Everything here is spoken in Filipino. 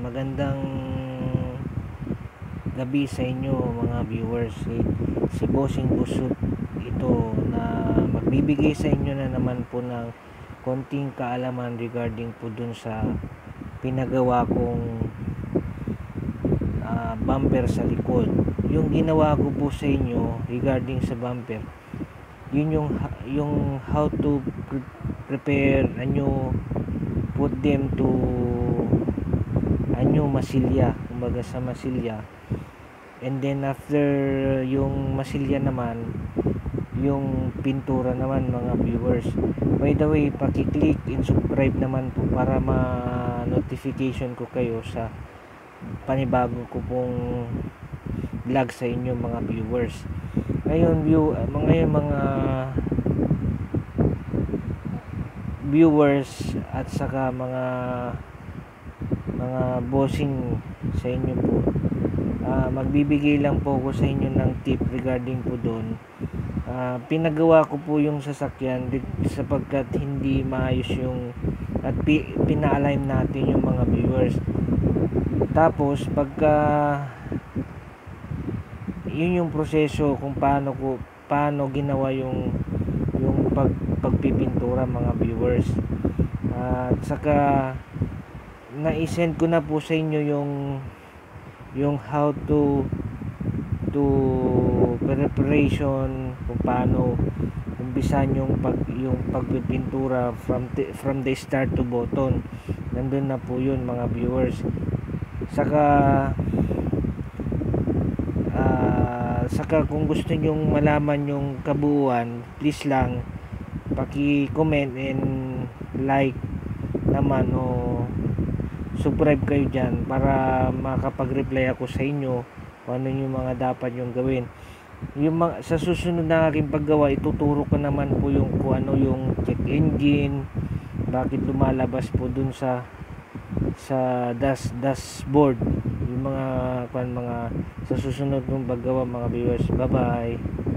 magandang gabi sa inyo mga viewers. Si, si Bossing Busut ito na magbibigay sa inyo na naman po ng konting kaalaman regarding po dun sa pinagawa kong ah, bumper sa likod. Yung ginawa ko po sa inyo regarding sa bumper yun yung yung how to pre- prepare ano put them to anyo masilya? Kumbaga sa masilya. And then after yung masilya naman yung pintura naman mga viewers. By the way paki-click and subscribe naman po para ma-notification ko kayo sa panibago ko pong vlog sa inyo mga viewers. Ngayon view uh, mga mga viewers at saka mga mga bossing sa inyo po. Ah, magbibigay lang po ako sa inyo ng tip regarding po doon. Ah, pinagawa ko po yung sasakyan sapagkat hindi maayos yung at pi, pina-align natin yung mga viewers. Tapos pagka yun yung proseso kung paano ko paano ginawa yung yung pag pagpipintura mga viewers. At saka na-send ko na po sa inyo yung yung how to to preparation kung paano umpisan yung pag yung pagpipintura from the, from the start to button nandun na po yun mga viewers. Saka ah, saka kung gusto nyong malaman yung kabuuan please lang paki-comment and like naman o subscribe kayo dyan para makapag-reply ako sa inyo kung ano yung mga dapat yung gawin. Yung mga, sa susunod na aking paggawa ituturo ko naman po yung kung ano yung check engine bakit lumalabas po dun sa sa dash dashboard. Yung mga kung mga sa susunod kong paggawa mga viewers bye bye